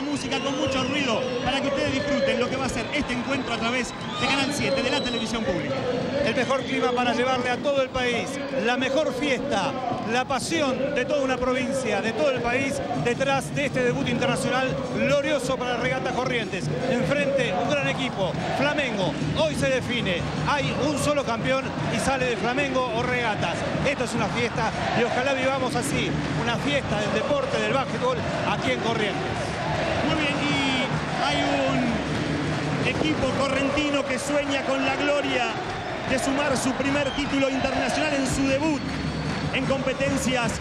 música, con mucho ruido, para que ustedes disfruten lo que va a ser este encuentro a través de Canal 7, de la televisión pública. El mejor clima para llevarle a todo el país, la mejor fiesta, la pasión de toda una provincia, de todo el país, detrás de este debut internacional glorioso para Regata Corrientes. Enfrente, un gran equipo, Flamengo. Hoy se define, hay un solo campeón y sale de Flamengo o Regatas. Esto es una fiesta y ojalá vivamos así, una fiesta del deporte, del básquetbol, aquí en Corrientes. Hay un equipo correntino que sueña con la gloria de sumar su primer título internacional en su debut en competencias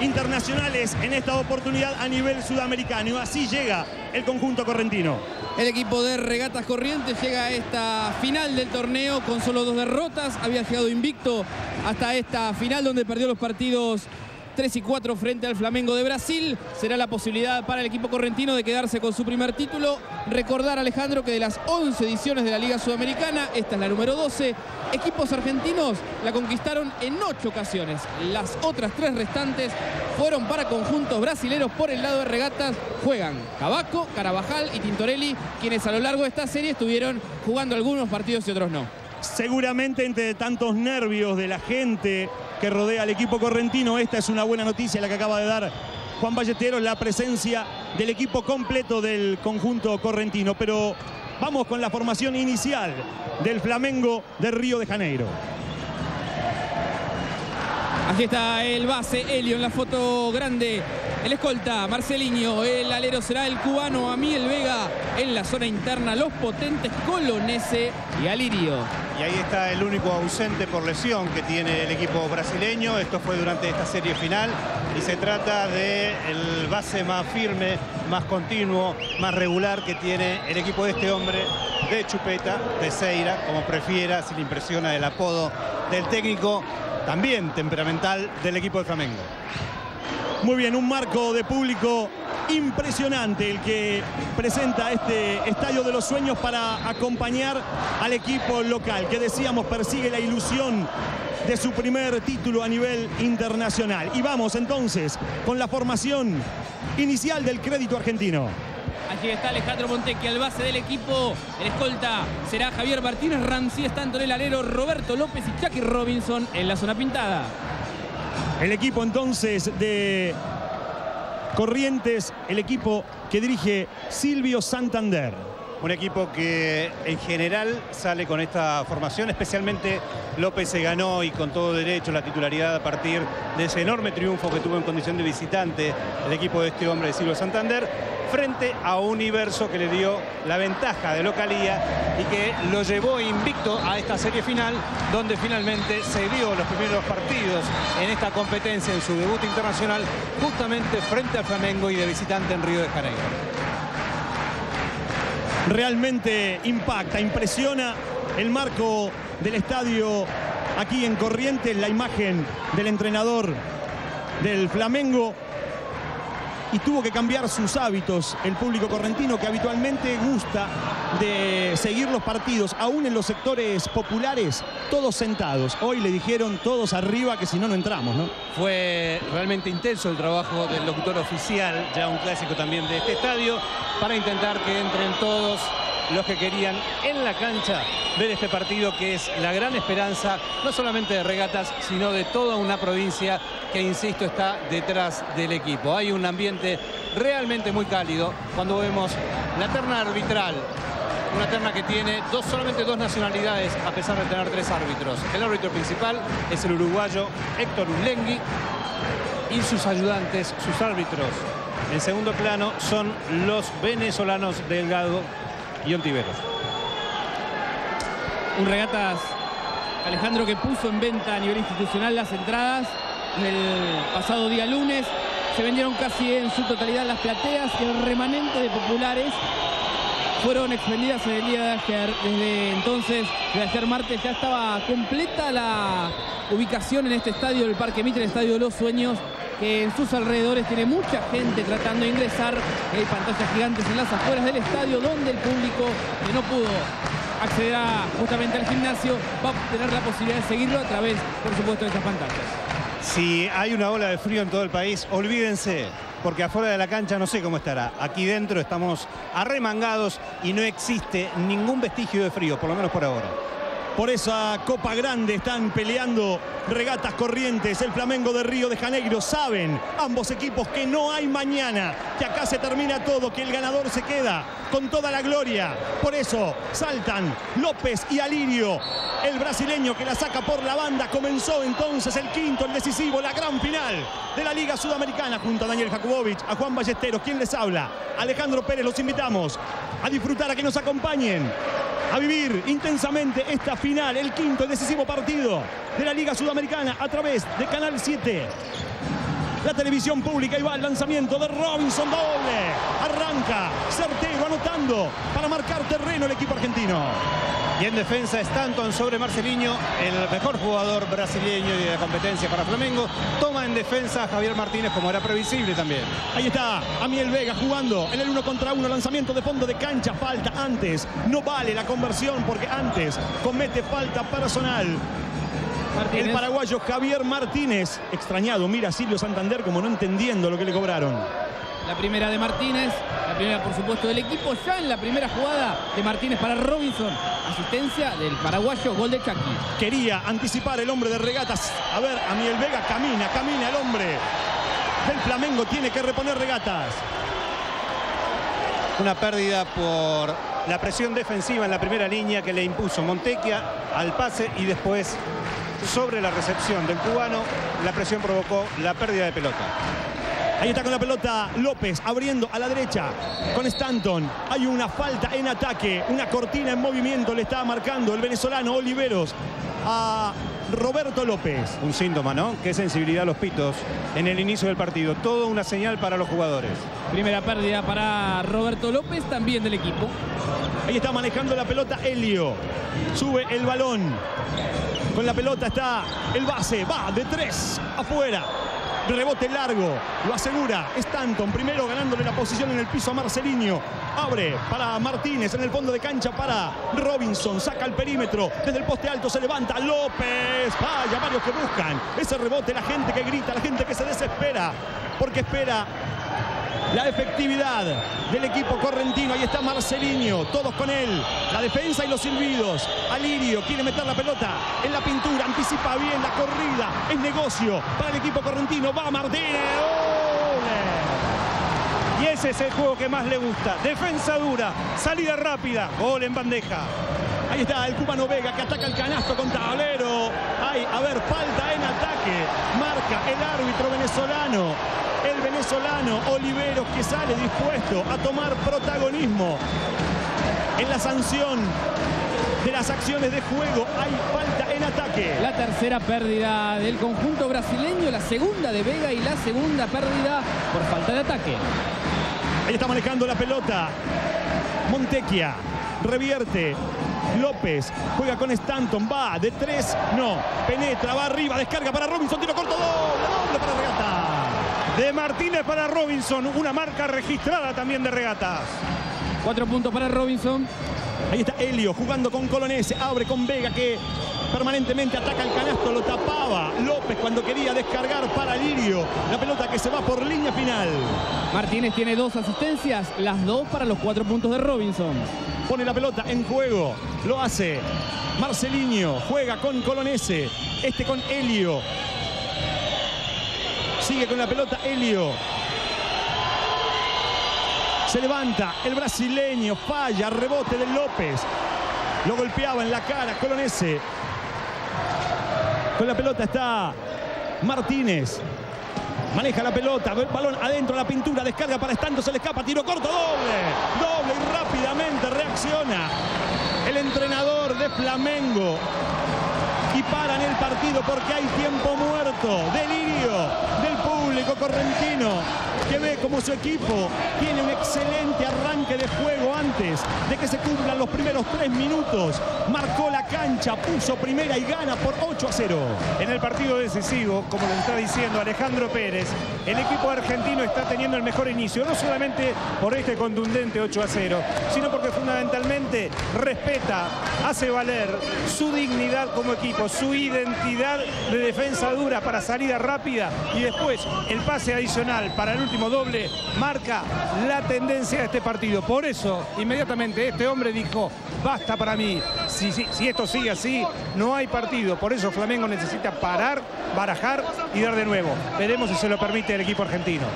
internacionales en esta oportunidad a nivel sudamericano. Así llega el conjunto correntino. El equipo de Regatas Corrientes llega a esta final del torneo con solo dos derrotas. Había llegado invicto hasta esta final donde perdió los partidos 3 y 4 frente al Flamengo de Brasil. Será la posibilidad para el equipo correntino de quedarse con su primer título. Recordar, Alejandro, que de las 11 ediciones de la Liga Sudamericana, esta es la número 12, equipos argentinos la conquistaron en 8 ocasiones. Las otras tres restantes fueron para conjuntos brasileros por el lado de regatas. Juegan Cabaco, Carabajal y Tintorelli, quienes a lo largo de esta serie estuvieron jugando algunos partidos y otros no. Seguramente entre tantos nervios de la gente que rodea al equipo correntino, esta es una buena noticia la que acaba de dar Juan Ballesteros, la presencia del equipo completo del conjunto correntino. Pero vamos con la formación inicial del Flamengo de Río de Janeiro. Aquí está el base, Helio en la foto grande. El escolta, Marcelinho. El alero será el cubano Amiel Vega. En la zona interna, los potentes Colonese y Alirio. Y ahí está el único ausente por lesión que tiene el equipo brasileño. Esto fue durante esta serie final. Y se trata del base más firme, más continuo, más regular que tiene el equipo de este hombre de Chupeta, de Seira, como prefiera, si le impresiona el apodo del técnico también temperamental del equipo de Flamengo. Muy bien, un marco de público impresionante el que presenta este Estadio de los Sueños para acompañar al equipo local, que decíamos persigue la ilusión de su primer título a nivel internacional. Y vamos entonces con la formación inicial del crédito argentino. Allí está Alejandro Montequi al base del equipo. El escolta será Javier Martínez, Ramsí está en el alero, Roberto López y Jackie Robinson en la zona pintada. El equipo entonces de Corrientes, el equipo que dirige Silvio Santander. Un equipo que en general sale con esta formación, especialmente López se ganó y con todo derecho la titularidad a partir de ese enorme triunfo que tuvo en condición de visitante el equipo de este hombre de Silvio Santander frente a Universo que le dio la ventaja de localía y que lo llevó invicto a esta serie final donde finalmente se dio los primeros partidos en esta competencia en su debut internacional justamente frente al Flamengo y de visitante en Río de Janeiro realmente impacta, impresiona el marco del estadio aquí en Corrientes, la imagen del entrenador del Flamengo y tuvo que cambiar sus hábitos el público correntino que habitualmente gusta de seguir los partidos, aún en los sectores populares, todos sentados. Hoy le dijeron todos arriba que si no, no entramos, ¿no? Fue realmente intenso el trabajo del locutor oficial, ya un clásico también de este estadio, para intentar que entren todos los que querían en la cancha ver este partido que es la gran esperanza, no solamente de regatas, sino de toda una provincia que, insisto, está detrás del equipo. Hay un ambiente realmente muy cálido cuando vemos la terna arbitral. Una terna que tiene dos, solamente dos nacionalidades a pesar de tener tres árbitros. El árbitro principal es el uruguayo Héctor Ulengui y sus ayudantes, sus árbitros. En segundo plano son los venezolanos Delgado y Ontiveros. Un regatas, Alejandro, que puso en venta a nivel institucional las entradas el pasado día lunes. Se vendieron casi en su totalidad las plateas y el remanente de populares fueron expendidas en el día de ayer. Desde entonces, de ayer martes, ya estaba completa la ubicación en este estadio, el Parque Mitre, el Estadio de los Sueños, que en sus alrededores tiene mucha gente tratando de ingresar. Hay pantallas gigantes en las afueras del estadio, donde el público que no pudo acceder justamente al gimnasio va a tener la posibilidad de seguirlo a través, por supuesto, de estas pantallas. Si hay una ola de frío en todo el país, olvídense porque afuera de la cancha no sé cómo estará. Aquí dentro estamos arremangados y no existe ningún vestigio de frío, por lo menos por ahora. Por esa Copa Grande están peleando regatas corrientes. El Flamengo de Río de Janeiro saben ambos equipos que no hay mañana, que acá se termina todo, que el ganador se queda con toda la gloria. Por eso saltan López y Alirio. El brasileño que la saca por la banda comenzó entonces el quinto, el decisivo, la gran final de la Liga Sudamericana junto a Daniel Jakubowicz, a Juan Ballesteros. ¿Quién les habla? Alejandro Pérez, los invitamos a disfrutar, a que nos acompañen a vivir intensamente esta final, el quinto y decisivo partido de la Liga Sudamericana a través de Canal 7. La televisión pública y va al lanzamiento de Robinson doble. Arranca, certero, anotando para marcar terreno el equipo argentino. Y en defensa Stanton sobre Marcelinho, el mejor jugador brasileño de la competencia para Flamengo. Toma en defensa a Javier Martínez como era previsible también. Ahí está Amiel Vega jugando en el uno contra uno. Lanzamiento de fondo de cancha. Falta antes. No vale la conversión porque antes comete falta personal. El paraguayo Javier Martínez. Extrañado. Mira Silvio Santander como no entendiendo lo que le cobraron. La primera de Martínez, la primera por supuesto del equipo, ya en la primera jugada de Martínez para Robinson, asistencia del paraguayo, gol de Chucky. Quería anticipar el hombre de regatas. A ver, a Miel Vega camina, camina el hombre del Flamengo, tiene que reponer regatas. Una pérdida por la presión defensiva en la primera línea que le impuso Montequia al pase y después sobre la recepción del cubano, la presión provocó la pérdida de pelota. Ahí está con la pelota López abriendo a la derecha con Stanton. Hay una falta en ataque, una cortina en movimiento le está marcando el venezolano Oliveros a Roberto López. Un síntoma, ¿no? Qué sensibilidad los pitos en el inicio del partido. Todo una señal para los jugadores. Primera pérdida para Roberto López, también del equipo. Ahí está manejando la pelota Helio. Sube el balón. Con la pelota está el base. Va de tres afuera. Rebote largo, lo asegura Stanton, primero ganándole la posición en el piso a Marcelinho. Abre para Martínez en el fondo de cancha para Robinson. Saca el perímetro. Desde el poste alto se levanta López. Vaya, varios que buscan ese rebote. La gente que grita, la gente que se desespera. Porque espera la efectividad del equipo correntino. Ahí está Marcelinho, todos con él. La defensa y los silbidos. Alirio quiere meter la pelota en la pintura, anticipa bien la corrida. Es negocio para el equipo correntino. Va Martínez. Y ese es el juego que más le gusta. Defensa dura, salida rápida, gol en bandeja. Ahí está el cubano Vega que ataca el canasto con tablero. Hay, a ver, falta en ataque. Marca el árbitro venezolano el venezolano Oliveros que sale dispuesto a tomar protagonismo en la sanción de las acciones de juego. Hay falta en ataque. La tercera pérdida del conjunto brasileño, la segunda de Vega y la segunda pérdida por falta de ataque. Ahí está manejando la pelota. Montequia revierte. López juega con Stanton, va de tres, no, penetra, va arriba, descarga para Robinson, tiro corto, doble, doble para regata de Martínez para Robinson. Una marca registrada también de regatas. Cuatro puntos para Robinson. Ahí está Helio jugando con Colonese. Abre con Vega que permanentemente ataca el canasto. Lo tapaba López cuando quería descargar para Lirio. La pelota que se va por línea final. Martínez tiene dos asistencias. Las dos para los cuatro puntos de Robinson. Pone la pelota en juego. Lo hace Marcelinho. Juega con Colonese. Este con Helio. Sigue con la pelota Helio. Se levanta el brasileño, falla, rebote de López. Lo golpeaba en la cara Colonese. Con la pelota está Martínez. Maneja la pelota, balón adentro la pintura, descarga para Estanto, se le escapa, tiro corto, doble, doble y rápidamente el entrenador de Flamengo y paran el partido porque hay tiempo muerto. Delirio del público correntino que ve como como su equipo tiene un excelente arranque de juego antes de que se cumplan los primeros tres minutos. Marcó la cancha, puso primera y gana por 8 a 0. En el partido decisivo, como lo está diciendo Alejandro Pérez, el equipo argentino está teniendo el mejor inicio, no solamente por este contundente 8 a 0, sino porque fundamentalmente respeta, hace valer su dignidad como equipo, su identidad de defensa dura para salida rápida y después el pase adicional para el último doble marca la tendencia de este partido. Por eso, inmediatamente este hombre dijo, basta para mí, si, si, si esto sigue así, no hay partido. Por eso Flamengo necesita parar, barajar y dar de nuevo. Veremos si se lo permite el equipo argentino.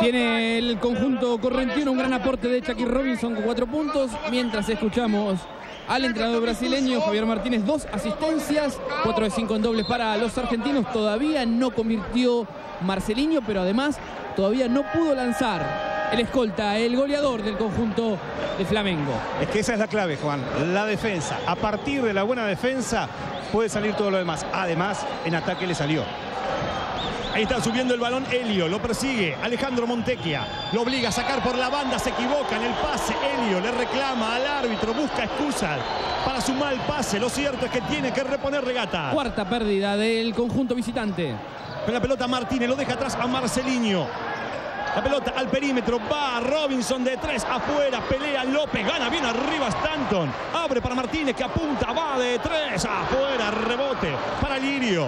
Tiene el conjunto correntino un gran aporte de Chucky Robinson con cuatro puntos, mientras escuchamos al entrenador brasileño Javier Martínez, dos asistencias, cuatro de cinco en dobles para los argentinos. Todavía no convirtió Marcelinho, pero además todavía no pudo lanzar el escolta, el goleador del conjunto de Flamengo. Es que esa es la clave, Juan, la defensa. A partir de la buena defensa puede salir todo lo demás. Además, en ataque le salió. Ahí está subiendo el balón Helio, lo persigue Alejandro Montequia, lo obliga a sacar por la banda, se equivoca en el pase, Helio le reclama al árbitro, busca excusas para su mal pase, lo cierto es que tiene que reponer regata. Cuarta pérdida del conjunto visitante. Con la pelota Martínez, lo deja atrás a Marcelinho. La pelota al perímetro, va Robinson de tres afuera, pelea López, gana bien arriba Stanton, abre para Martínez que apunta, va de tres afuera, rebote para Lirio.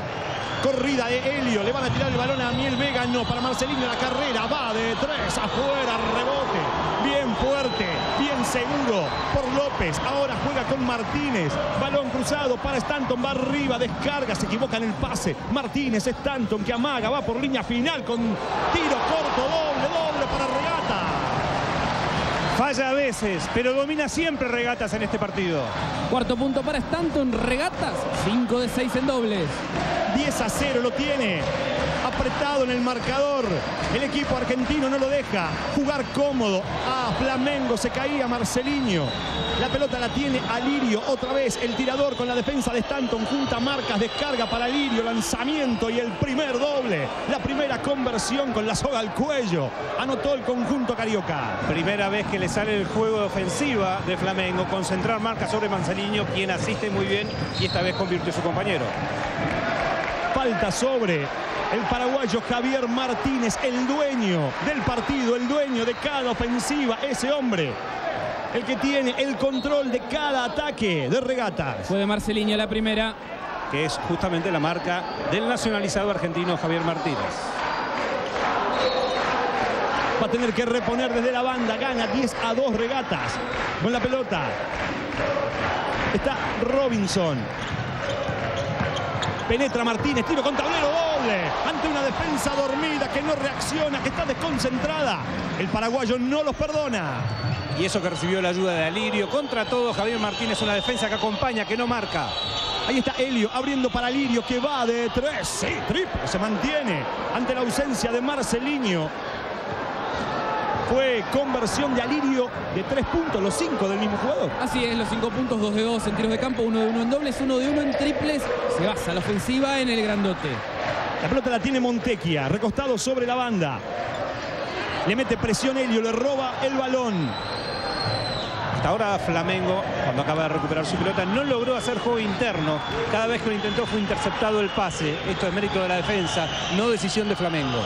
Corrida de Helio, le van a tirar el balón a Miel Vega, no, para Marcelino la carrera, va de tres afuera, rebote, bien fuerte, bien seguro por López, ahora juega con Martínez, balón cruzado para Stanton, va arriba, descarga, se equivoca en el pase, Martínez, Stanton que amaga, va por línea final con tiro corto, doble, doble para Regata. Falla a veces, pero domina siempre regatas en este partido. Cuarto punto para Stanton, regatas, 5 de 6 en dobles. 10 a 0 lo tiene. Apretado en el marcador. El equipo argentino no lo deja jugar cómodo. A Flamengo se caía Marcelinho. La pelota la tiene Alirio. Otra vez el tirador con la defensa de Stanton. Junta marcas, descarga para Alirio. Lanzamiento y el primer doble. La primera conversión con la soga al cuello. Anotó el conjunto carioca. Primera vez que le sale el juego de ofensiva de Flamengo. Concentrar marca sobre Marcelinho, quien asiste muy bien y esta vez convirtió a su compañero. Falta sobre el paraguayo Javier Martínez, el dueño del partido, el dueño de cada ofensiva, ese hombre. El que tiene el control de cada ataque de regatas. Fue de Marcelinho la primera. Que es justamente la marca del nacionalizado argentino Javier Martínez. Va a tener que reponer desde la banda. Gana 10 a 2 regatas. Con la pelota. Está Robinson. Penetra Martínez, tiro con tablero doble. Ante una defensa dormida que no reacciona, que está desconcentrada. El paraguayo no los perdona. Y eso que recibió la ayuda de Alirio. Contra todo, Javier Martínez, una defensa que acompaña, que no marca. Ahí está Helio abriendo para Lirio que va de tres. Sí, triple. Se mantiene ante la ausencia de Marcelinho. Fue conversión de Alirio de tres puntos, los cinco del mismo jugador. Así es, los cinco puntos, dos de dos en tiros de campo, uno de uno en dobles, uno de uno en triples. Se basa la ofensiva en el grandote. La pelota la tiene Montequia, recostado sobre la banda. Le mete presión Helio, le roba el balón. Hasta ahora Flamengo, cuando acaba de recuperar su pelota, no logró hacer juego interno. Cada vez que lo intentó fue interceptado el pase. Esto es mérito de la defensa, no decisión de Flamengo.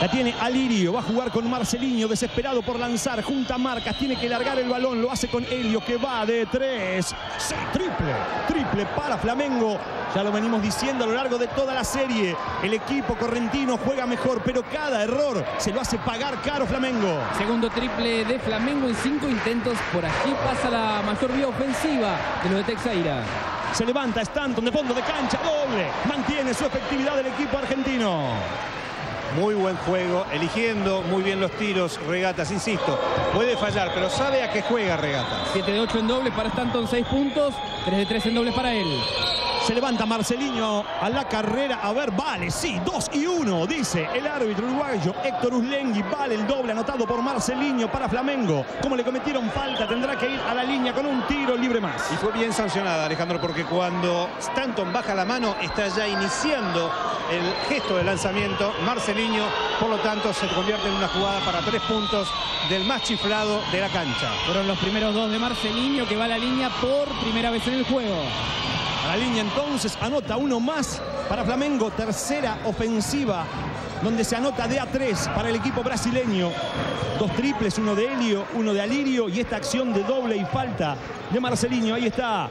La tiene Alirio, va a jugar con Marcelinho, desesperado por lanzar, junta marcas, tiene que largar el balón, lo hace con Helio que va de tres. Sí, triple, triple para Flamengo. Ya lo venimos diciendo a lo largo de toda la serie. El equipo correntino juega mejor, pero cada error se lo hace pagar caro Flamengo. Segundo triple de Flamengo en cinco intentos. Por aquí pasa la mayor vía ofensiva de los de Texaira. Se levanta Stanton de fondo de cancha, doble. Mantiene su efectividad del equipo argentino. Muy buen juego, eligiendo muy bien los tiros, Regatas, insisto. Puede fallar, pero sabe a qué juega Regatas. 7 de 8 en dobles para Stanton, 6 puntos. 3 de 3 en dobles para él. Se levanta Marcelinho a la carrera. A ver, vale, sí, 2 y 1, dice el árbitro uruguayo Héctor Uslengui. Vale el doble anotado por Marcelinho para Flamengo. Como le cometieron falta, tendrá que ir a la línea con un tiro libre más. Y fue bien sancionada, Alejandro, porque cuando Stanton baja la mano, está ya iniciando el gesto de lanzamiento. Marcelinho, por lo tanto, se convierte en una jugada para tres puntos del más chiflado de la cancha. Fueron los primeros dos de Marcelinho que va a la línea por primera vez en el juego. A la línea entonces anota uno más para Flamengo, tercera ofensiva, donde se anota de A3 para el equipo brasileño. Dos triples, uno de Helio, uno de Alirio y esta acción de doble y falta de Marcelinho. Ahí está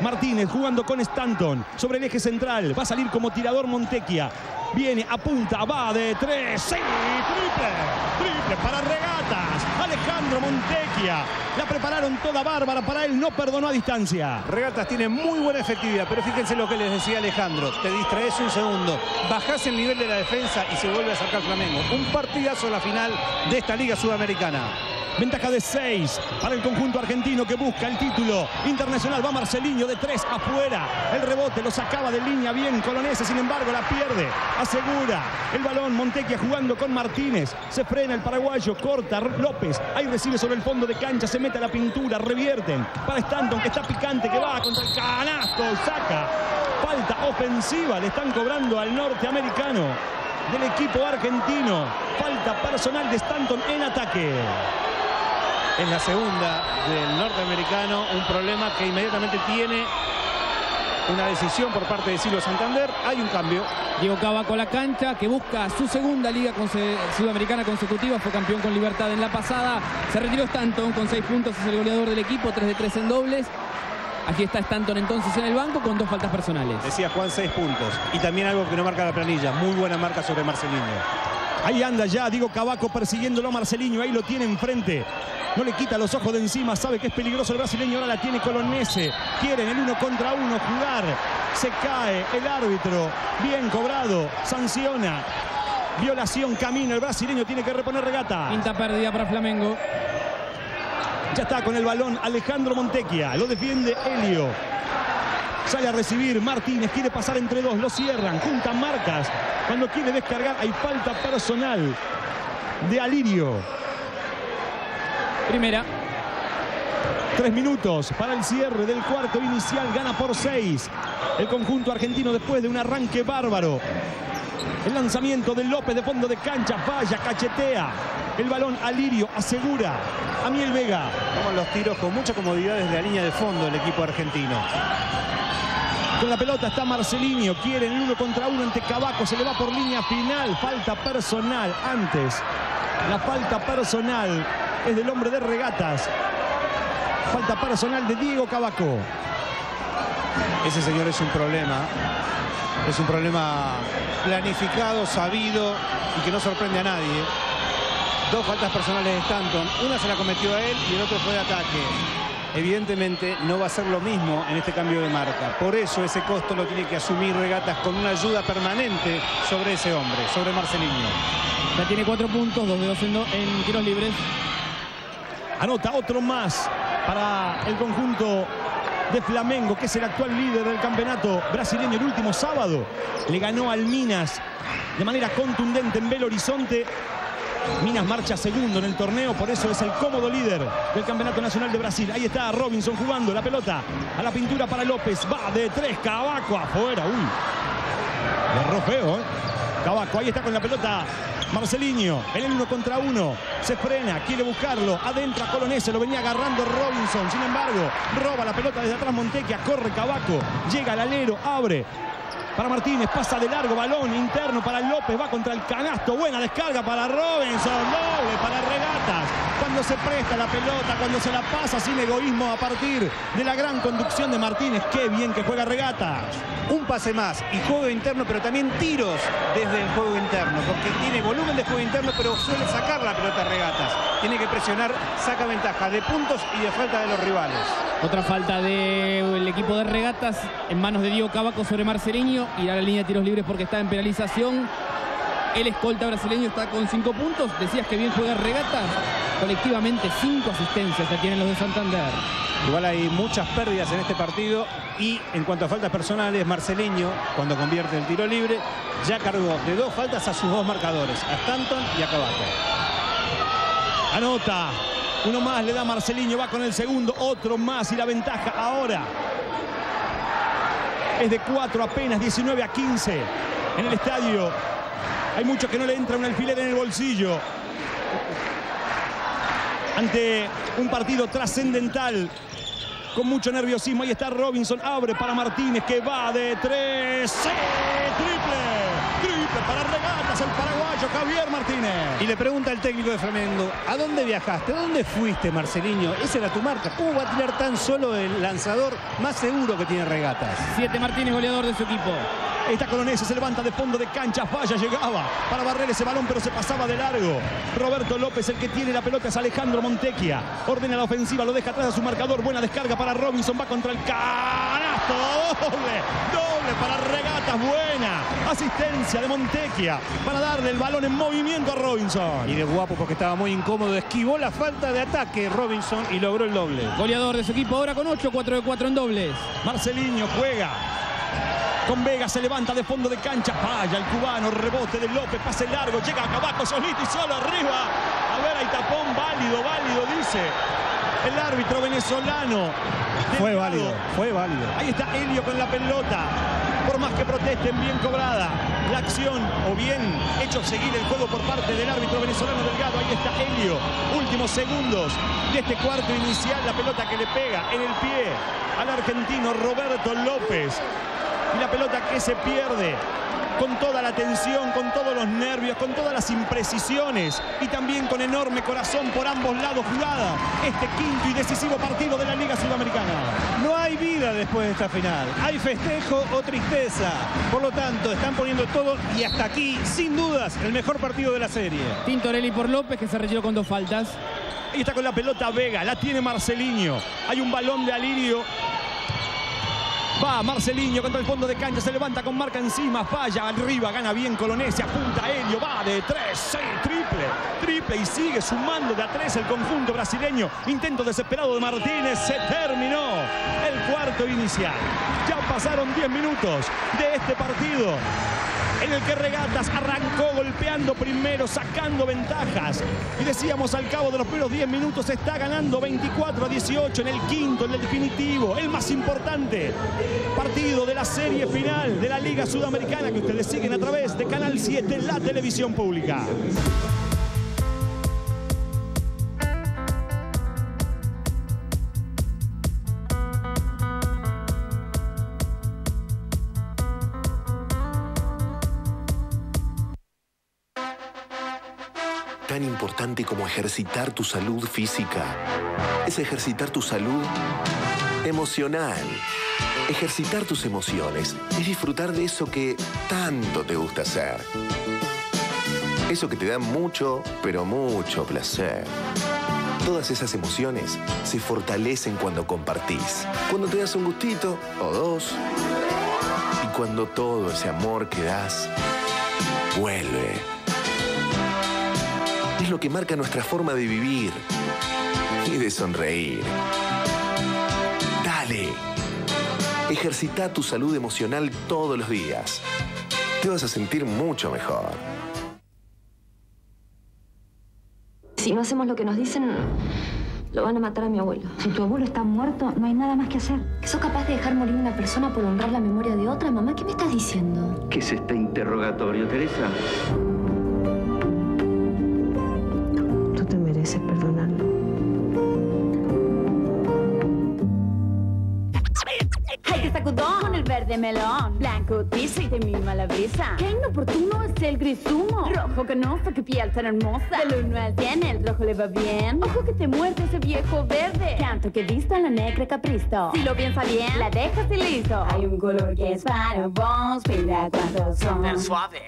Martínez jugando con Stanton sobre el eje central. Va a salir como tirador Montequia. Viene, apunta, va de tres. ¡Sí! Triple. Triple para regatas. Alejandro Montequia. La prepararon toda bárbara para él. No perdonó a distancia. Regatas tiene muy buena efectividad, pero fíjense lo que les decía Alejandro. Te distraes un segundo, bajás el nivel de la defensa y se vuelve a sacar Flamengo. Un partidazo en la final de esta Liga Sudamericana. Ventaja de 6 para el conjunto argentino que busca el título internacional. Va Marcelinho de 3 afuera. El rebote lo sacaba de línea bien Colonese, sin embargo la pierde. Asegura el balón Montequia jugando con Martínez. Se frena el paraguayo, corta López. Ahí recibe sobre el fondo de cancha, se mete a la pintura, revierten para Stanton que está picante, que va contra el canasto, saca. Falta ofensiva, le están cobrando al norteamericano del equipo argentino. Falta personal de Stanton en ataque en la segunda del norteamericano. Un problema que inmediatamente tiene una decisión por parte de Silvio Santander. Hay un cambio. Diego Cavaco a la cancha, que busca su segunda liga sudamericana consecutiva. Fue campeón con Libertad en la pasada. Se retiró Stanton con seis puntos. Es el goleador del equipo, 3 de 3 en dobles. Aquí está Stanton entonces en el banco con dos faltas personales. Decía Juan, seis puntos. Y también algo que no marca la planilla. Muy buena marca sobre Marcelino. Ahí anda ya Diego Cavaco persiguiéndolo a Marcelino. Ahí lo tiene enfrente. No le quita los ojos de encima, sabe que es peligroso el brasileño, ahora la tiene Colonese. Quieren el uno contra uno jugar. Se cae el árbitro, bien cobrado, sanciona. Violación, camino, el brasileño tiene que reponer regata. Quinta pérdida para Flamengo. Ya está con el balón Alejandro Montequia, lo defiende Helio. Sale a recibir Martínez, quiere pasar entre dos, lo cierran, juntan marcas. Cuando quiere descargar hay falta personal de Alirio. Primera. Tres minutos para el cierre del cuarto inicial. Gana por seis. El conjunto argentino después de un arranque bárbaro. El lanzamiento de López de fondo de cancha. Vaya, cachetea. El balón Alirio asegura a Miel Vega. Toman los tiros con mucha comodidad desde la línea de fondo el equipo argentino. Con la pelota está Marcelinho. Quieren el uno contra uno ante Cabaco. Se le va por línea final. Falta personal antes. La falta personal es del hombre de regatas. Falta personal de Diego Cabaco. Ese señor es un problema. Es un problema planificado, sabido y que no sorprende a nadie. Dos faltas personales de Stanton. Una se la cometió a él y el otro fue de ataque. Evidentemente no va a ser lo mismo en este cambio de marca. Por eso ese costo lo tiene que asumir Regatas con una ayuda permanente sobre ese hombre, sobre Marcelinho. Ya tiene cuatro puntos, dos de dos en, en tiros libres. Anota otro más para el conjunto de Flamengo, que es el actual líder del campeonato brasileño el último sábado. Le ganó al Minas de manera contundente en Belo Horizonte. Minas marcha segundo en el torneo, por eso es el cómodo líder del Campeonato Nacional de Brasil. Ahí está Robinson jugando la pelota a la pintura para López. Va de tres, Cabaco afuera. Uy, le feo, ¿eh? Cabaco, ahí está con la pelota Marcelinho en el uno contra uno. Se frena, quiere buscarlo. Adentro a Colonese, lo venía agarrando Robinson. Sin embargo, roba la pelota desde atrás Montequia. Corre Cabaco. Llega al alero, abre para Martínez, pasa de largo, balón interno para López, va contra el canasto, buena descarga para Robinson, doble para Regatas, cuando se presta la pelota, cuando se la pasa sin egoísmo a partir de la gran conducción de Martínez, qué bien que juega Regatas. Un pase más y juego interno, pero también tiros desde el juego interno, porque tiene volumen de juego interno, pero suele sacar la pelota Regatas, tiene que presionar, saca ventaja de puntos y de falta de los rivales. Otra falta del equipo de Regatas en manos de Diego Cabaco sobre Marcelinho. Irá a la línea de tiros libres porque está en penalización. El escolta brasileño está con cinco puntos. Decías que bien juega regatas. Colectivamente cinco asistencias que tienen los de Santander. Igual hay muchas pérdidas en este partido y en cuanto a faltas personales, Marceliño, cuando convierte el tiro libre, ya cargó de dos faltas a sus dos marcadores, a Stanton y a Cabaco. Anota. Uno más le da Marceliño, va con el segundo, otro más y la ventaja ahora es de 4 apenas, 19 a 15 en el estadio. Hay muchos que no le entra un alfiler en el bolsillo. Ante un partido trascendental con mucho nerviosismo. Ahí está Robinson, abre para Martínez que va de 3. ¡Sí! Triple, para regatas el paraguayo Javier Martínez. Y le pregunta el técnico de Flamengo, ¿a dónde viajaste? ¿A dónde fuiste, Marceliño? Esa era tu marca. ¿Cómo va a tirar tan solo el lanzador más seguro que tiene regatas? Siete Martínez, goleador de su equipo. Esta Colonese se levanta de fondo de cancha, falla, llegaba para barrer ese balón, pero se pasaba de largo. Roberto López, el que tiene la pelota es Alejandro Montequia. Ordena la ofensiva, lo deja atrás a su marcador. Buena descarga para Robinson, va contra el canasto. Doble, doble para regatas, buena. Asistencia de Montequia para darle el balón en movimiento a Robinson. Y de guapo porque estaba muy incómodo, esquivó la falta de ataque Robinson y logró el doble. Goleador de su equipo ahora con 8, 4 de 4 en dobles. Marceliño juega con Vega se levanta de fondo de cancha. Falla el cubano. Rebote de López. Pase largo. Llega a Cabaco solito y solo arriba. A ver, hay tapón. Válido, válido, dice el árbitro venezolano. Fue válido, fue válido. Ahí está Helio con la pelota. Por más que protesten, bien cobrada la acción o bien hecho seguir el juego por parte del árbitro venezolano Delgado. Ahí está Helio. Últimos segundos de este cuarto inicial. La pelota que le pega en el pie al argentino Roberto López y la pelota que se pierde con toda la tensión, con todos los nervios, con todas las imprecisiones y también con enorme corazón por ambos lados jugada este quinto y decisivo partido de la Liga Sudamericana. No hay vida después de esta final, hay festejo o tristeza. Por lo tanto, están poniendo todo y hasta aquí, sin dudas, el mejor partido de la serie. Tintorelli por López que se retiró con dos faltas. Ahí está con la pelota Vega, la tiene Marceliño. Hay un balón de Alirio Va Marceliño contra el fondo de cancha, se levanta con marca encima, falla arriba, gana bien Colonese, apunta Helio, va de tres, triple, triple y sigue sumando de a tres el conjunto brasileño. Intento desesperado de Martínez, se terminó el cuarto inicial. Ya pasaron 10 minutos de este partido en el que Regatas arrancó golpeando primero, sacando ventajas. Y decíamos al cabo de los primeros 10 minutos está ganando 24 a 18 en el quinto, en el definitivo, el más importante partido de la serie final de la Liga Sudamericana que ustedes siguen a través de Canal 7, la televisión pública. Como ejercitar tu salud física es ejercitar tu salud emocional. Ejercitar tus emociones es disfrutar de eso que tanto te gusta hacer. Eso que te da mucho, pero mucho placer. Todas esas emociones se fortalecen cuando compartís, cuando te das un gustito o dos, y cuando todo ese amor que das vuelve. Lo que marca nuestra forma de vivir y de sonreír. Dale. Ejercita tu salud emocional todos los días. Te vas a sentir mucho mejor. Si no hacemos lo que nos dicen, lo van a matar a mi abuelo. Si tu abuelo está muerto, no hay nada más que hacer. ¿Sos capaz de dejar morir una persona por honrar la memoria de otra? Mamá, ¿qué me estás diciendo? ¿Qué es este interrogatorio, Teresa? Verde melón. Blanco tiza y te mima la brisa. Qué inoportuno es el gris humo. Rojo canoso, qué piel tan hermosa. Del uno al cien, el rojo le va bien. Ojo que te muerde ese viejo verde. Canto que visto en la negra capristo. Si lo piensa bien, la dejas y listo. Hay un color que es para vos. Mira cuántos son. Suave.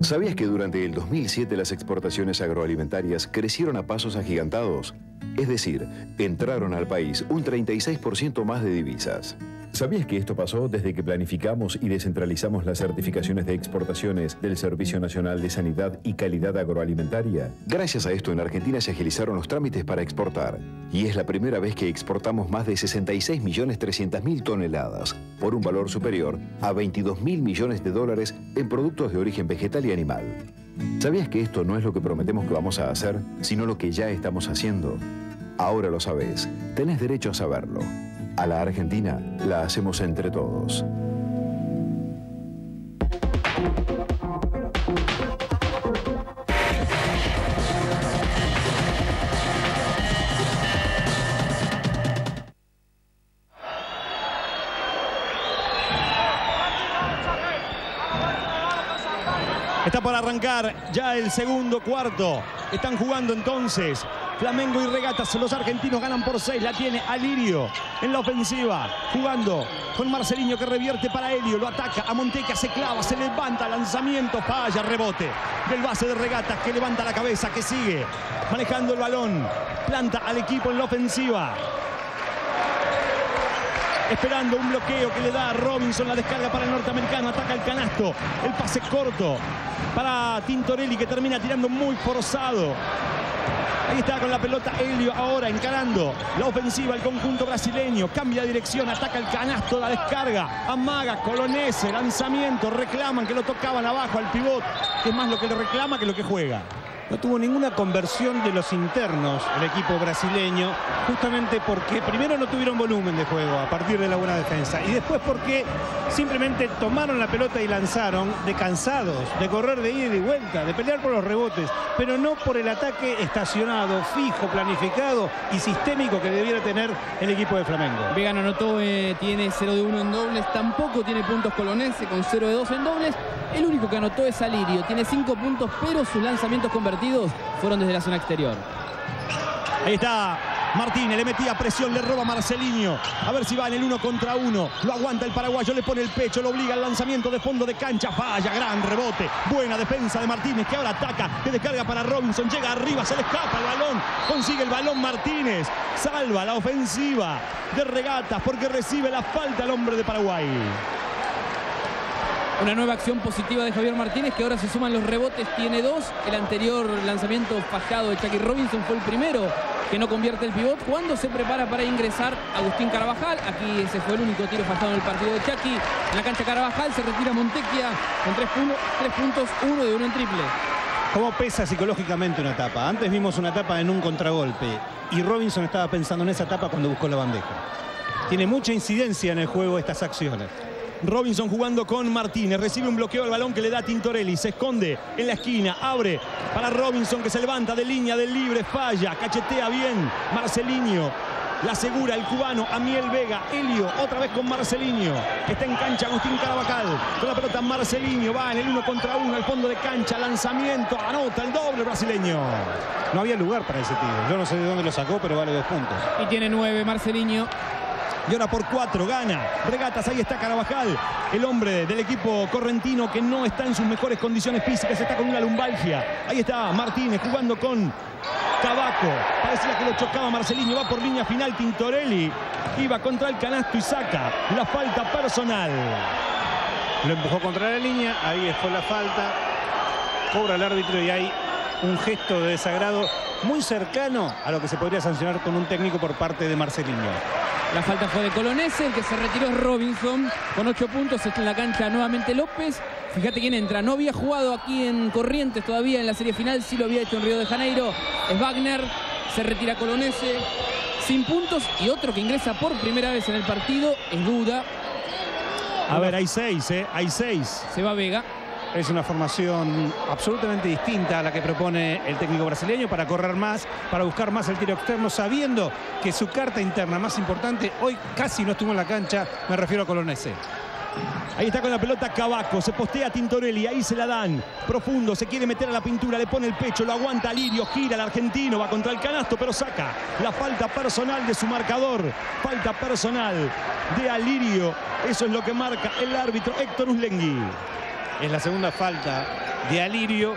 ¿Sabías que durante el 2007 las exportaciones agroalimentarias crecieron a pasos agigantados? Es decir, entraron al país un 36% más de divisas. ¿Sabías que esto pasó desde que planificamos y descentralizamos las certificaciones de exportaciones del Servicio Nacional de Sanidad y Calidad Agroalimentaria? Gracias a esto en Argentina se agilizaron los trámites para exportar y es la primera vez que exportamos más de 66.300.000 toneladas por un valor superior a 22.000 millones de dólares en productos de origen vegetal y animal. ¿Sabías que esto no es lo que prometemos que vamos a hacer, sino lo que ya estamos haciendo? Ahora lo sabes. Tenés derecho a saberlo. A la Argentina la hacemos entre todos. Arrancar ya el segundo cuarto. Están jugando entonces Flamengo y Regatas. Los argentinos ganan por seis. La tiene Alirio en la ofensiva. Jugando con Marcelinho que revierte para Helio. Lo ataca a Monteca. Se clava, se levanta. Lanzamiento. Falla, rebote. Del base de Regatas que levanta la cabeza. Que sigue manejando el balón. Planta al equipo en la ofensiva esperando un bloqueo que le da a Robinson, la descarga para el norteamericano, ataca el canasto, el pase corto para Tintorelli que termina tirando muy forzado. Ahí está con la pelota Helio ahora encarando la ofensiva el conjunto brasileño. Cambia dirección, ataca el canasto, la descarga. Amaga, Colonese, lanzamiento, reclaman que lo tocaban abajo al pivot, que es más lo que le reclama que lo que juega. No tuvo ninguna conversión de los internos el equipo brasileño, justamente porque primero no tuvieron volumen de juego a partir de la buena defensa y después porque simplemente tomaron la pelota y lanzaron de cansados, de correr de ida y vuelta, de pelear por los rebotes, pero no por el ataque estacionado, fijo, planificado y sistémico que debiera tener el equipo de Flamengo. Vega no anotó, eh, tiene 0 de 1 en dobles, tampoco tiene puntos Colonense con 0 de 2 en dobles. El único que anotó es Alirio, tiene 5 puntos, pero sus lanzamientos convertidos fueron desde la zona exterior. Ahí está Martínez, le metía presión, le roba Marcelinho. A ver si va en el uno contra uno. Lo aguanta el paraguayo, le pone el pecho, lo obliga al lanzamiento de fondo de cancha. Falla, gran rebote. Buena defensa de Martínez que ahora ataca, que descarga para Robinson. Llega arriba, se le escapa el balón. Consigue el balón Martínez. Salva la ofensiva de regatas porque recibe la falta el hombre de Paraguay. Una nueva acción positiva de Javier Martínez que ahora se suman los rebotes, tiene dos. El anterior lanzamiento fallado de Chucky Robinson fue el primero que no convierte el pivot. Cuando se prepara para ingresar Agustín Carabajal, aquí ese fue el único tiro fallado en el partido de Chucky. En la cancha Carabajal se retira Montequia con tres, tres puntos, uno de uno en triple. ¿Cómo pesa psicológicamente una etapa? Antes vimos una etapa en un contragolpe y Robinson estaba pensando en esa etapa cuando buscó la bandeja. Tiene mucha incidencia en el juego estas acciones. Robinson jugando con Martínez. Recibe un bloqueo al balón que le da Tintorelli. Se esconde en la esquina. Abre para Robinson que se levanta de línea del libre. Falla. Cachetea bien. Marcelinho. La asegura el cubano Amiel Vega. Helio otra vez con Marcelinho. Está en cancha Agustín Carabajal. Con la pelota Marcelinho. Va en el uno contra uno al fondo de cancha. Lanzamiento. Anota el doble brasileño. No había lugar para ese tiro. Yo no sé de dónde lo sacó, pero vale dos puntos. Y tiene nueve Marcelinho. Y ahora por cuatro gana. Regatas, ahí está Carabajal. El hombre del equipo correntino que no está en sus mejores condiciones físicas. Está con una lumbalgia. Ahí está Martínez jugando con Tabaco. Parecía que lo chocaba Marcelino. Va por línea final Tintorelli. Iba contra el canasto y saca la falta personal. Lo empujó contra la línea. Ahí fue la falta. Cobra el árbitro y hay un gesto de desagrado muy cercano a lo que se podría sancionar con un técnico por parte de Marcelino. La falta fue de Colonese, el que se retiró es Robinson con ocho puntos. Está en la cancha nuevamente López. Fíjate quién entra. No había jugado aquí en Corrientes todavía en la serie final. Sí lo había hecho en Río de Janeiro. Es Wagner. Se retira Colonese. Sin puntos. Y otro que ingresa por primera vez en el partido es Duda. A ver, hay seis, ¿eh? Hay seis. Se va Vega. Es una formación absolutamente distinta a la que propone el técnico brasileño para correr más, para buscar más el tiro externo, sabiendo que su carta interna más importante hoy casi no estuvo en la cancha, me refiero a Colonese. Ahí está con la pelota Cavaco, se postea Tintorelli, ahí se la dan. Profundo, se quiere meter a la pintura, le pone el pecho, lo aguanta Lirio, gira el argentino, va contra el canasto, pero saca la falta personal de su marcador. Falta personal de Alirio. Eso es lo que marca el árbitro Héctor Uslengui. Es la segunda falta de Alirio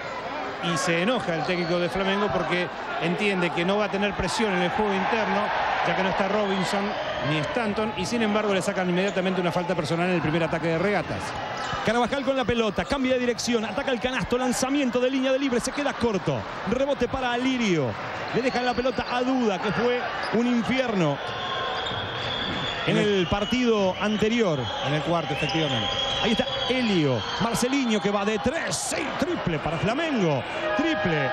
y se enoja el técnico de Flamengo porque entiende que no va a tener presión en el juego interno, ya que no está Robinson ni Stanton y sin embargo le sacan inmediatamente una falta personal en el primer ataque de regatas. Carabajal con la pelota, cambia de dirección, ataca el canasto, lanzamiento de línea de libre, se queda corto. Rebote para Alirio. Le dejan la pelota a Duda, que fue un infierno en el partido anterior. En el cuarto, efectivamente. Ahí está Helio. Marcelinho que va de tres. seis, triple para Flamengo. Triple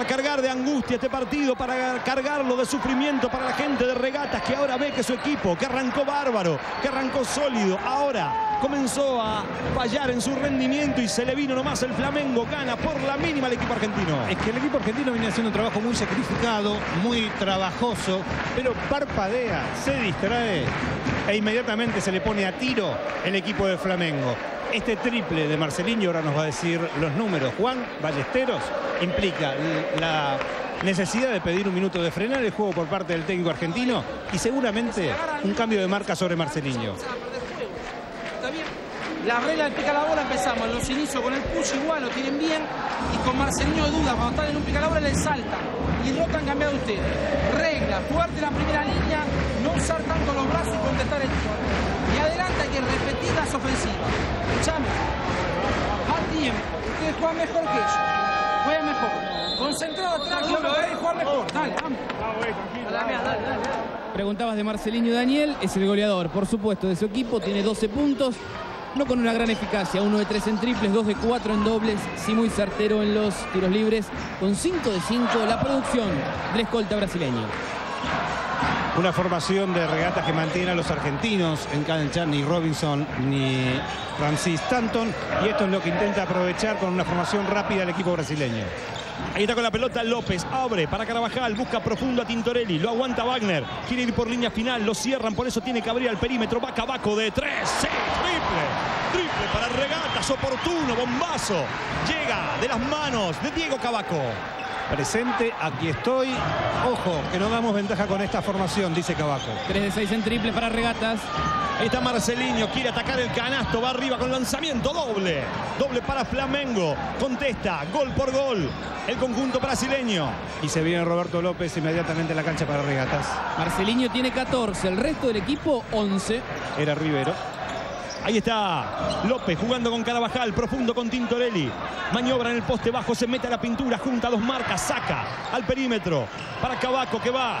para cargar de angustia este partido, para cargarlo de sufrimiento para la gente de regatas que ahora ve que su equipo, que arrancó bárbaro, que arrancó sólido, ahora comenzó a fallar en su rendimiento y se le vino nomás el Flamengo, gana por la mínima el equipo argentino. Es que el equipo argentino viene haciendo un trabajo muy sacrificado, muy trabajoso, pero parpadea, se distrae e inmediatamente se le pone a tiro el equipo de Flamengo. Este triple de Marcelinho, ahora nos va a decir los números. Juan Ballesteros implica la necesidad de pedir un minuto de frenar el juego por parte del técnico argentino y seguramente un cambio de marca sobre Marcelinho. La regla del pica la bola empezamos los inicios con el push igual, lo tienen bien. Y con Marcelinho duda, cuando están en un pica la bola le saltan. Y lo que han cambiado ustedes. Regla, fuerte la primera línea, no usar tanto los brazos y contestar el tiro. Y adelante hay que repetir las ofensivas. Escuchame. A tiempo. Ustedes juegan mejor que ellos. Juegan mejor. Concentrado atrás, que jugar mejor. Dale, vamos. Dale, dale, dale. Preguntabas de Marcelinho Daniel, es el goleador, por supuesto, de su equipo, tiene 12 puntos, no con una gran eficacia, uno de 3 en triples, 2 de 4 en dobles, sí muy certero en los tiros libres, con 5 de 5 la producción del escolta brasileño. Una formación de regatas que mantiene a los argentinos en cancha, ni Robinson ni Francis Stanton. Y esto es lo que intenta aprovechar con una formación rápida el equipo brasileño. Ahí está con la pelota López, abre para Carabajal, busca profundo a Tintorelli, lo aguanta Wagner, quiere ir por línea final, lo cierran, por eso tiene que abrir al perímetro, va Cabaco de tres, seis, triple, triple para regatas, oportuno, bombazo, llega de las manos de Diego Cabaco. Presente, aquí estoy. Ojo, que no damos ventaja con esta formación, dice Cabaco. 3 de 6 en triple para regatas. Ahí está Marcelinho, quiere atacar el canasto, va arriba con lanzamiento doble. Doble para Flamengo, contesta, gol por gol. El conjunto brasileño. Y se viene Roberto López inmediatamente a la cancha para regatas. Marcelinho tiene 14, el resto del equipo 11. Era Rivero. Ahí está López jugando con Carabajal, profundo con Tintorelli. Maniobra en el poste bajo, se mete a la pintura, junta dos marcas, saca al perímetro para Cabaco que va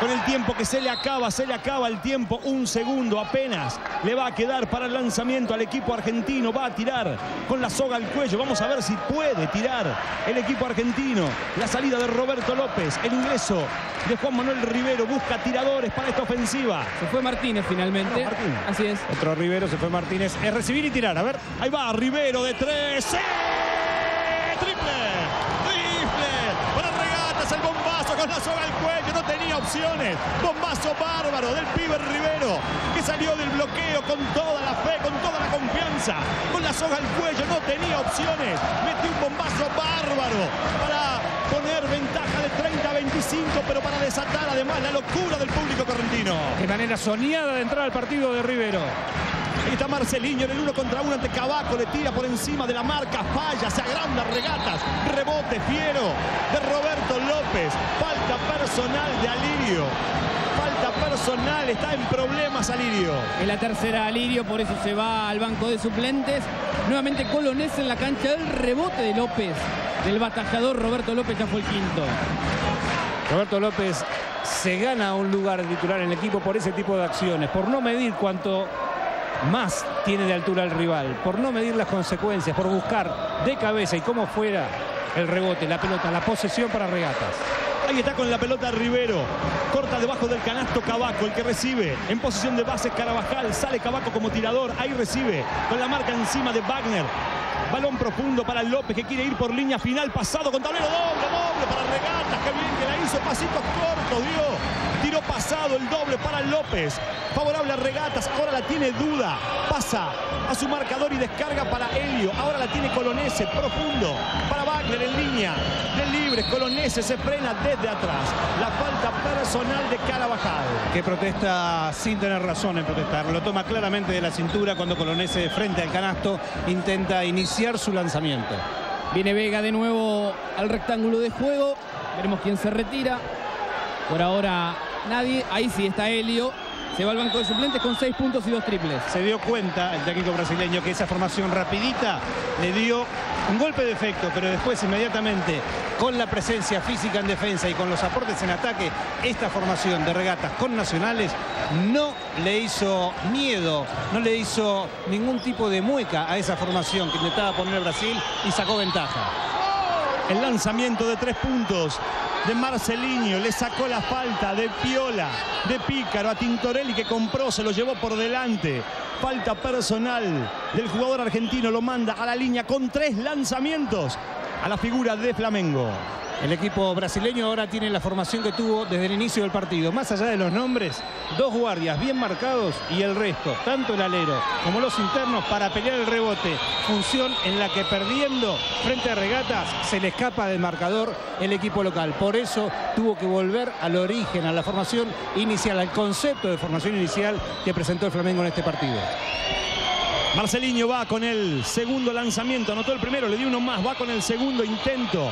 con el tiempo que se le acaba, se le acaba el tiempo, un segundo apenas le va a quedar para el lanzamiento al equipo argentino, va a tirar con la soga al cuello, vamos a ver si puede tirar el equipo argentino, la salida de Roberto López, el ingreso de Juan Manuel Rivero, busca tiradores para esta ofensiva. Se fue Martínez finalmente, así es. Otro Rivero, se fue Martínez, es recibir y tirar, a ver. Ahí va Rivero de tres, ¡Sí! triple, triple, para regatas el soga al cuello, no tenía opciones. Bombazo bárbaro del pibe Rivero, que salió del bloqueo con toda la fe, con toda la confianza. Con la soga al cuello, no tenía opciones. Metió un bombazo bárbaro para poner ventaja de 30 a 25, pero para desatar además la locura del público correntino. De manera soñada de entrar al partido de Rivero. Ahí está Marcelinho en el uno contra uno ante Cabaco, le tira por encima de la marca, falla, se agranda regatas, rebote fiero de Roberto López, falta personal de Alirio. Falta personal, está en problemas Alirio. En la tercera Alirio, por eso se va al banco de suplentes. Nuevamente Colonés en la cancha del rebote de López. Del batallador Roberto López ya fue el quinto. Roberto López se gana un lugar de titular en el equipo por ese tipo de acciones, por no medir cuánto más tiene de altura el rival, por no medir las consecuencias, por buscar de cabeza y como fuera el rebote, la pelota, la posesión para regatas. Ahí está con la pelota Rivero. Corta debajo del canasto Cabaco, el que recibe. En posición de base Carabajal. Sale Cabaco como tirador. Ahí recibe. Con la marca encima de Wagner. Balón profundo para López que quiere ir por línea final. Pasado con tablero doble, doble para Regatas. Que bien que la hizo. Pasitos cortos dio. Tiró pasado el doble para López. Favorable a Regatas. Ahora la tiene duda. Pasa a su marcador y descarga para Helio. Ahora la tiene Colonese. Profundo para Wagner en línea. De libres. Colonese se frena desde atrás. La falta personal de Carabajal. Que protesta sin tener razón en protestar. Lo toma claramente de la cintura cuando Colonese frente al canasto intenta iniciar su lanzamiento. Viene Vega de nuevo al rectángulo de juego. Veremos quién se retira. Por ahora nadie. Ahí sí está Helio. Se va al banco de suplentes con seis puntos y dos triples. Se dio cuenta el técnico brasileño que esa formación rapidita le dio un golpe de efecto, pero después inmediatamente con la presencia física en defensa y con los aportes en ataque, esta formación de regatas con nacionales no le hizo miedo, no le hizo ningún tipo de mueca a esa formación que intentaba poner Brasil y sacó ventaja. El lanzamiento de tres puntos de Marcelinho, le sacó la falta de Piola, de Pícaro a Tintorelli que compró, se lo llevó por delante. Falta personal del jugador argentino, lo manda a la línea con tres lanzamientos a la figura de Flamengo. El equipo brasileño ahora tiene la formación que tuvo desde el inicio del partido. Más allá de los nombres, dos guardias bien marcados y el resto, tanto el alero como los internos, para pelear el rebote. Función en la que perdiendo frente a regatas se le escapa del marcador el equipo local. Por eso tuvo que volver al origen, a la formación inicial, al concepto de formación inicial que presentó el Flamengo en este partido. Marcelinho va con el segundo lanzamiento, anotó el primero, le dio uno más, va con el segundo intento.